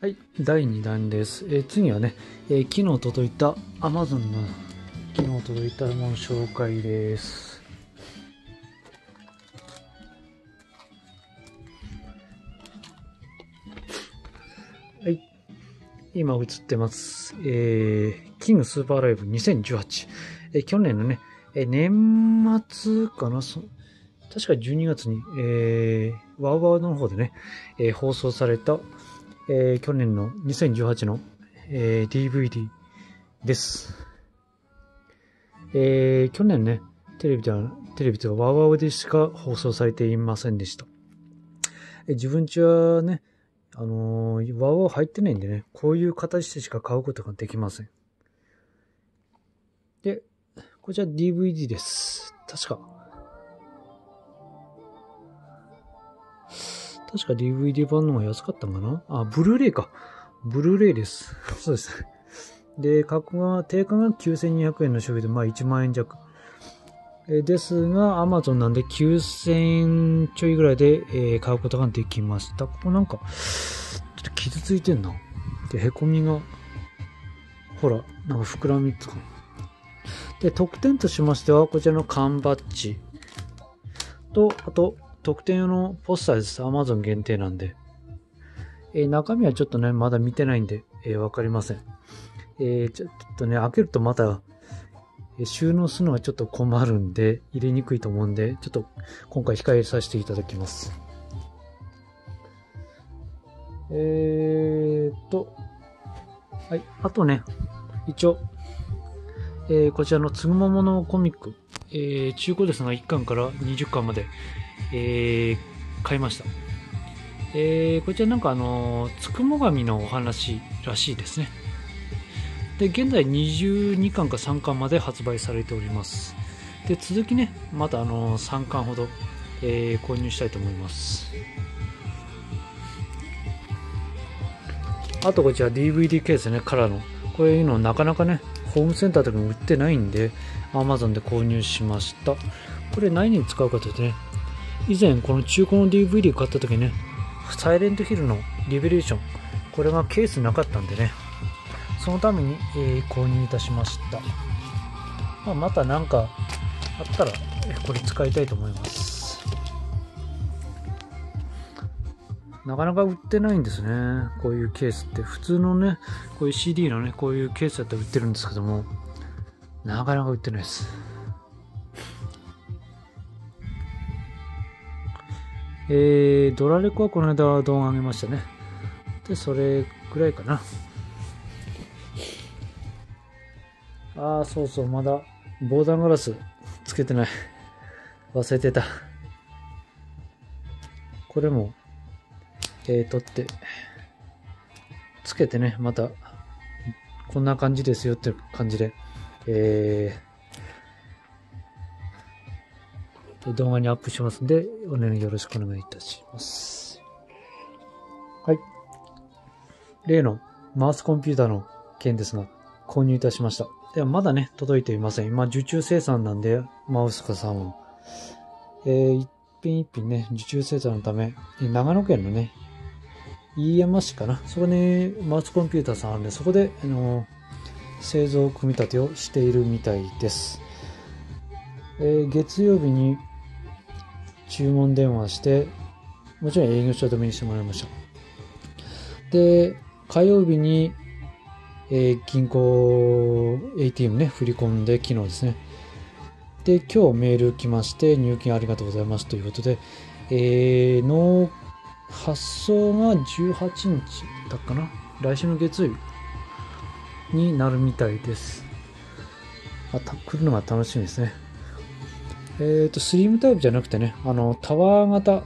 はい、第2弾です。えー次はね、えー昨日届いた Amazon の昨日届いたもの紹介です。はい、今映ってます。えー、キングスーパーライブ2018。えー去年のね、えー年末かな？そ確か12月に、えー、ワウワウの方でね、えー放送された、えー去年の2018の、えー DVD です。えー去年ね、テレビでは、テレビではワウワウでしか放送されていませんでした。えー自分ちはね、あのー、ワウワウ入ってないんでね、こういう形でしか買うことができません。で、こちら DVD です。確か。確か DVD 版の方が安かったんかな？あ、ブルーレイか。ブルーレイです。そうです。で、価格が、定価が9200円の商品で、まあ1万円弱。えですが、Amazon なんで9000円ちょいぐらいで、えー買うことができました。ここなんか、ちょっと傷ついてんな。で、へこみが、ほら、なんか膨らみつか。で、特典としましては、こちらの缶バッジと、あと、特典用のポスターです。Amazon 限定なんで。えー中身はちょっとね、まだ見てないんで、えーわかりません。えーちょっとね、開けるとまた、えー収納するのがちょっと困るんで、入れにくいと思うんで、ちょっと今回控えさせていただきます。えーっと、はい、あとね、一応、えーこちらのつぐもものコミック、えー中古ですが1巻から20巻まで、えー買いました。えーこちらなんかあのつくも神のお話らしいですね。で、現在22巻か3巻まで発売されております。で、続きね、またあの3巻ほど、えー購入したいと思います。あとこちら DVD ケースね、カラーの。こういうのなかなかね、ホームセンターとかも売ってないんで、Amazon で購入しました。これ何に使うかというとね、以前この中古の DVD 買った時ね、サイレントヒルのリベレーション、これがケースなかったんでね、そのために、えー購入いたしました。まあ、また何かあったら、これ使いたいと思います。なかなか売ってないんですね。こういうケースって。普通のね、こういう CD のね、こういうケースだったら売ってるんですけども、なかなか売ってないです。えー、ドラレコはこの間動画上げましたね。で、それぐらいかな。ああ、そうそう、まだ防弾ガラスつけてない。忘れてた。これも、えー、取って、つけてね、また、こんな感じですよって感じで、えー、動画にアップしますんで、お願いよろしくお願いいたします。はい。例のマウスコンピューターの件ですが、購入いたしました。では、まだね、届いていません。今、受注生産なんで、マウスかさんは。えー、一品一品ね、受注生産のため、長野県のね、飯山市かな。そこにマウスコンピューターさんあるんで、そこで、あの製造組み立てをしているみたいです。えー月曜日に注文電話して、もちろん営業所止めにしてもらいました。で、火曜日に、えー銀行 ATM ね、振り込んで、昨日ですね。で、今日メール来まして、入金ありがとうございますということで、えー、納発送が18日だったかな？来週の月曜日になるみたいです。あた来るのが楽しみですね。えっ、と、スリムタイプじゃなくてね、あの、タワー型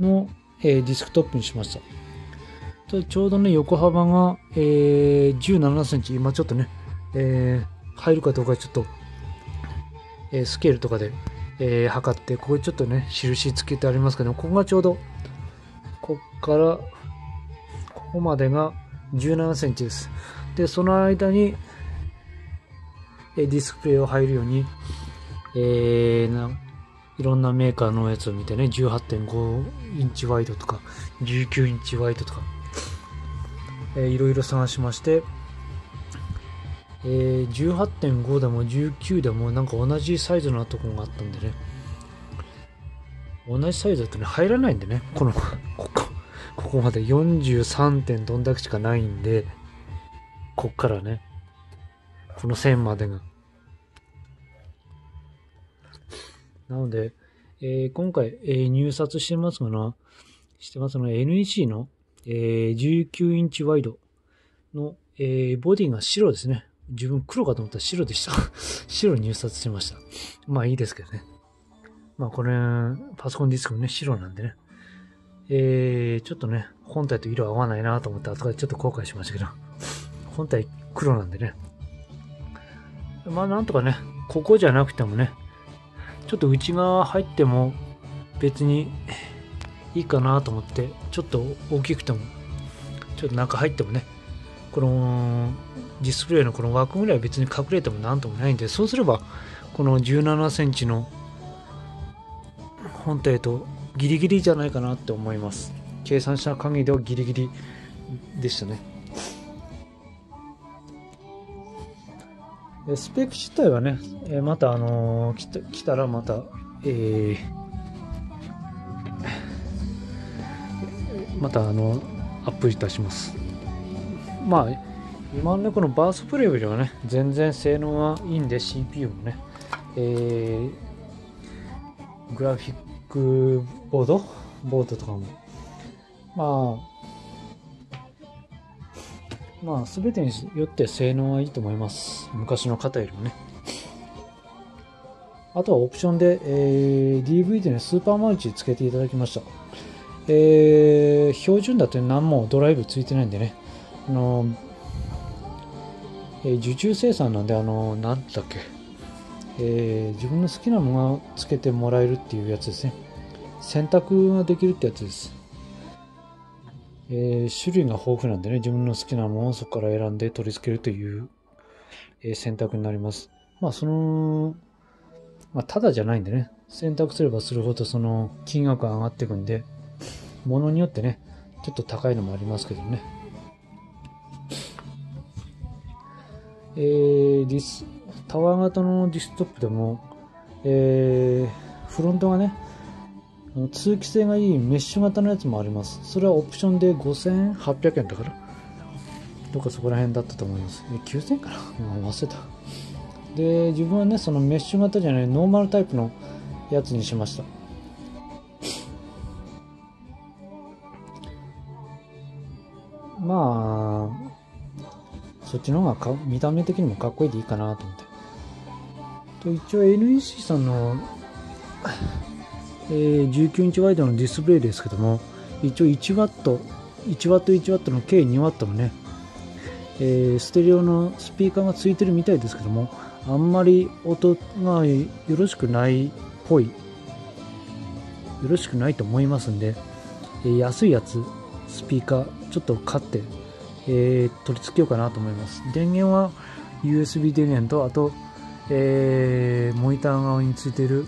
の、えーディスクトップにしました。ちょうどね、横幅が、えー17センチ。今ちょっとね、えー入るかどうかちょっと、えースケールとかで、えー測って、ここにちょっとね、印つけてありますけど、ここがちょうど、こっから、ここまでが17センチです。で、その間に、ディスプレイを入るように、えーないろんなメーカーのやつを見てね、18.5インチワイドとか、19インチワイドとか、えー、いろいろ探しまして、えー、18.5でも19でもなんか同じサイズのとこがあったんでね同じサイズだとね入らないんでねこのここここまで 43. 点どんだけしかないんでこっからねこの線までがなので、えー、今回、えー、入札してますがな、してますのは NEC の、えー、19インチワイドの、え、ボディが白ですね。自分黒かと思ったら白でした。白入札しました。まあいいですけどね。まあこれ、パソコンディスクもね、白なんでね。えー、ちょっとね、本体と色合わないなと思って後からちょっと後悔しましたけど、本体黒なんでね。まあなんとかね、ここじゃなくてもね、ちょっと内側入っても別にいいかなと思って、ちょっと大きくても、ちょっと中入ってもね、このディスプレイのこの枠ぐらいは別に隠れてもなんともないんで、そうすれば、この17センチの本体とギリギリじゃないかなって思います。計算した限りではギリギリでしたね。スペック自体はね、またあの来た来たらまた、えー、またあのアップいたします。まあ今のねこのバースプレイよりはね全然性能はいいんで CPU もね、えー、グラフィックボード？ボードとかもまあまあ全てによって性能はいいと思います。昔の方よりもね。あとはオプションで、えー、DV でねスーパーマルチつけていただきました。えー、標準だと何もドライブついてないんでね。あのえー、受注生産なんであのなんだっけ。えー、自分の好きなものをつけてもらえるっていうやつですね。選択ができるってやつです、えー、種類が豊富なんでね自分の好きなものをそこから選んで取り付けるという、えー、選択になります。まあそのまあただじゃないんでね選択すればするほどその金額が上がっていくんでものによってねちょっと高いのもありますけどね。えー、ディスタワー型のデスクトップでも、えー、フロントがね、通気性がいいメッシュ型のやつもあります。それはオプションで5800円だから。どっかそこら辺だったと思います。え、9000円かな？忘れた。で、自分はね、そのメッシュ型じゃないノーマルタイプのやつにしました。まあ、そっちの方がか見た目的にもかっこいいでいいかなと思って。と一応 NEC さんの、えー、19インチワイドのディスプレイですけども、一応 1W、1W、1W の計 2W のね、えー、ステレオのスピーカーがついてるみたいですけども、あんまり音がよろしくないっぽい、よろしくないと思いますんで、えー、安いやつ、スピーカー、ちょっと買ってえー、取り付けようかなと思います。電源は USB 電源とあと、えー、モニター側についてる、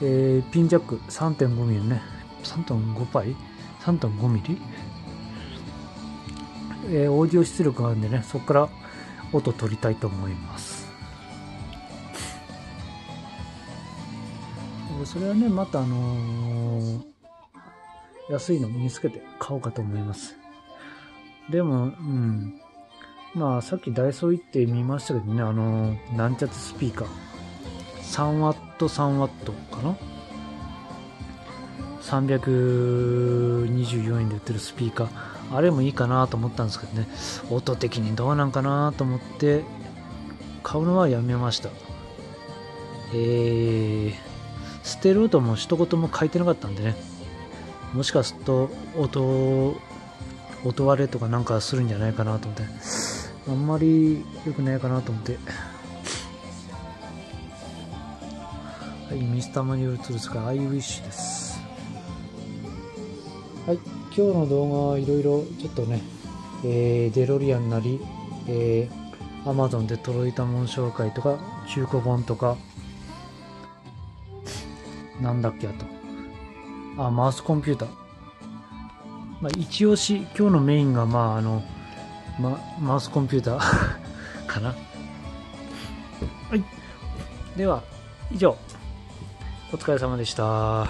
えー、ピンジャック 3.5mm ね。3.5パイ 3.5mm えー、オーディオ出力があるんでねそこから音取りたいと思います。それはねまたあのー、安いの見つけて買おうかと思います。でも、うん。まあ、さっきダイソー行ってみましたけどね、あの、なんちゃってスピーカー。3ワット、3ワットかな ?324 円で売ってるスピーカー。あれもいいかなと思ったんですけどね、音的にどうなんかなと思って、買うのはやめました。えー、ステレオとも一言も書いてなかったんでね、もしかすると音音割れとかなんかするんじゃないかなと思ってあんまり良くないかなと思ってはい。ミスターマニュアルツールズかアイウィッシュです。はい。今日の動画はいろいろちょっとね、えー、デロリアンなり、えー、Amazon で届いたもの紹介とか中古本とかなんだっけあと。あマウスコンピューター。まあ、一押し、今日のメインが、まあ、あの、ま、マウスコンピューター かな。はい。では、以上、お疲れ様でした。